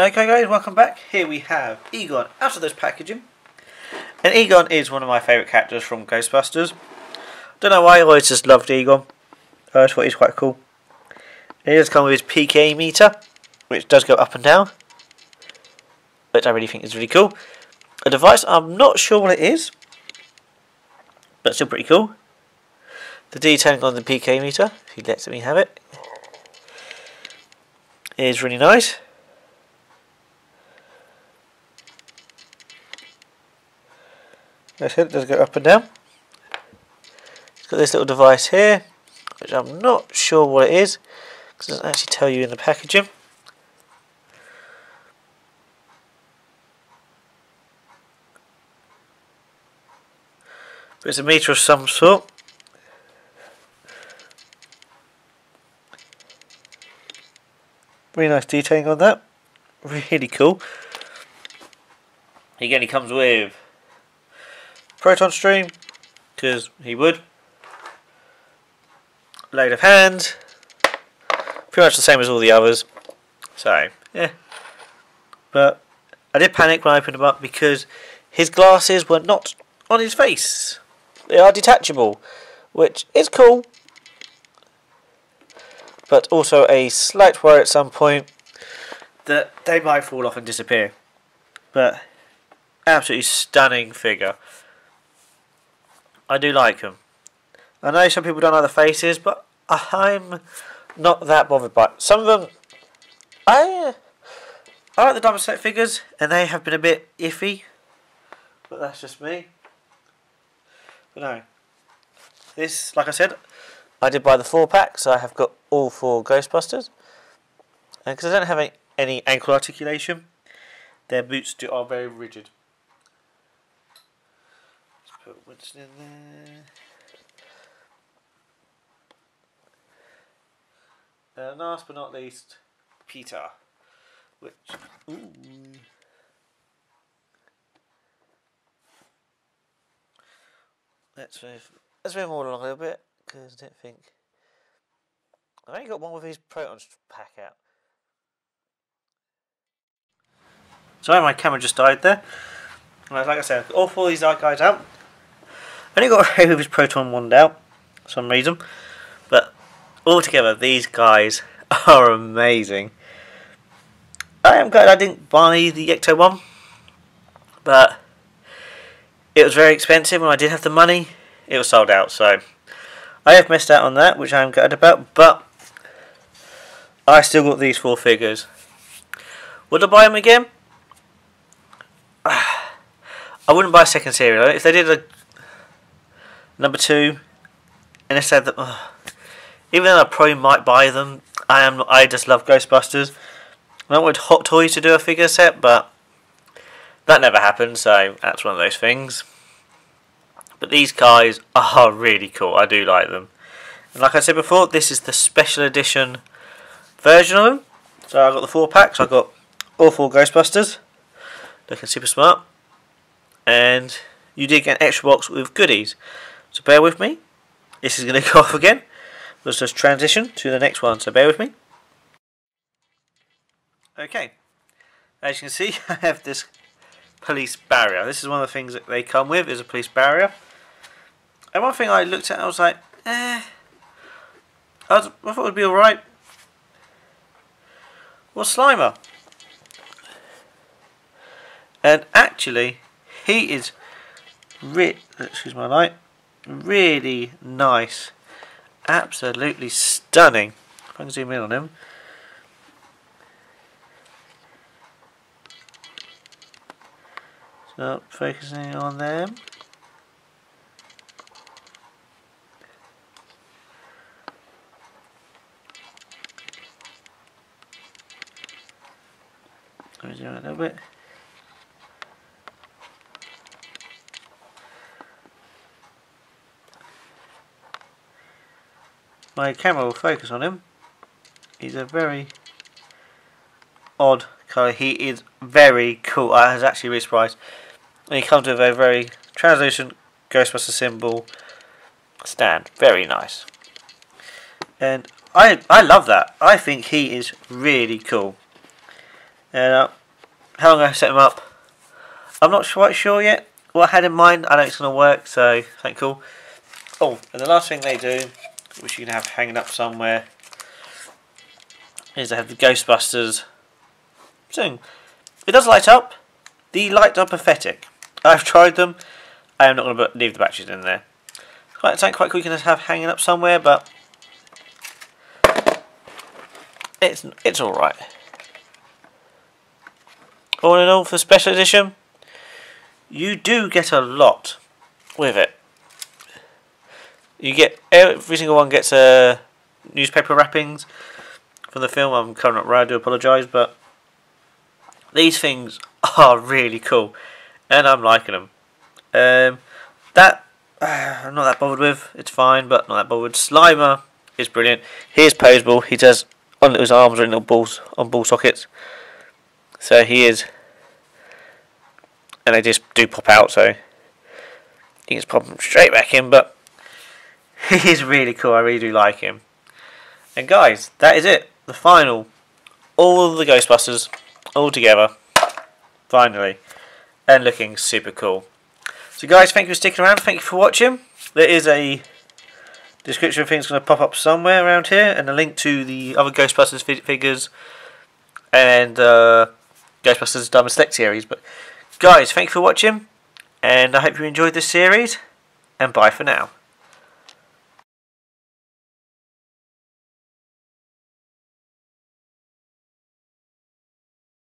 Okay guys, welcome back. Here we have Egon out of this packaging. And Egon is one of my favourite characters from Ghostbusters. Don't know why, I always just loved Egon. I just thought he's quite cool. He does come with his PKE meter, which does go up and down. Which I really think is really cool. A device, I'm not sure what it is. But still pretty cool. The detailing on the PKE meter, if he lets me have it, is really nice. That's it, does go up and down. It's got this little device here, which I'm not sure what it is, because it doesn't actually tell you in the packaging. But it's a meter of some sort. Really nice detailing on that. Really cool. Again, he comes with proton stream, because he would. Load of Hand, Pretty much the same as all the others. So, yeah. But I did panic when I opened them up because his glasses were not on his face. They are detachable, which is cool. But also a slight worry at some point that they might fall off and disappear. But absolutely stunning figure. I do like them. I know some people don't like the faces, but I'm not that bothered by it. Some of them, I, I like the Diamond Select figures, and they have been a bit iffy, but that's just me. But no, this, like I said, I did buy the four pack, so I have got all four Ghostbusters. And because I don't have any, any ankle articulation, their boots do, are very rigid. Put Winston in there. Uh, last but not least, Peter. Which, ooh. Let's move. Let's move more along a little bit because I don't think I've only got one with his proton pack out. Sorry, my camera just died there. Like I said, all four of these guys out. Only got Ray with his proton wand out, for some reason. But altogether, these guys are amazing. I am glad I didn't buy the Ecto one, but it was very expensive when I did have the money. It was sold out, so I have missed out on that, which I am glad about. But I still got these four figures. Would I buy them again? I wouldn't buy a second series. If they did a number two, and they said that, even though I probably might buy them, I am. I just love Ghostbusters. I don't want Hot Toys to do a figure set, but that never happened. So that's one of those things. But these guys are really cool. I do like them. And like I said before, this is the special edition version of them. So I got the four packs. I got all four Ghostbusters. Looking super smart. And you did get an extra box with goodies. So bear with me. This is going to go off again. Let's just transition to the next one. So bear with me. Okay. As you can see, I have this police barrier. This is one of the things that they come with is a police barrier. And one thing I looked at, I was like, eh. I, was, I thought it would be alright. Well, Slimer. And actually, he is excuse my light, really nice. Absolutely stunning. If I can zoom in on him. So, focusing on them. Zoom in a little bit. My camera will focus on him. He's a very odd colour. He is very cool. I was actually really surprised. And he comes with a very translucent Ghostbuster symbol stand. Very nice. And I I love that. I think he is really cool. And uh, how going to set him up, I'm not quite sure yet. What I had in mind, I know it's going to work, so thank cool. Oh, and the last thing they do, which you can have hanging up somewhere, is they have the Ghostbusters thing. It does light up. The lights are pathetic. I've tried them. I am not going to leave the batteries in there. Quite something quite cool you can have hanging up somewhere, but it's it's all right. All in all, for special edition, you do get a lot with it. You get every single one gets a uh, newspaper wrappings from the film. I'm coming up right. I do apologise, but these things are really cool, and I'm liking them. Um, that uh, I'm not that bothered with. It's fine, but not that bothered. Slimer is brilliant. Here's posable. He does on his arms are in little balls on ball sockets. So he is, and they just do pop out. So you can just pop them straight back in. But he is really cool. I really do like him. And guys, that is it. The final, all the Ghostbusters all together, finally, and looking super cool. So guys, thank you for sticking around. Thank you for watching. There is a description of things going to pop up somewhere around here, and a link to the other Ghostbusters figures and uh, Ghostbusters Diamond Select series. But guys, thank you for watching, and I hope you enjoyed this series. And bye for now.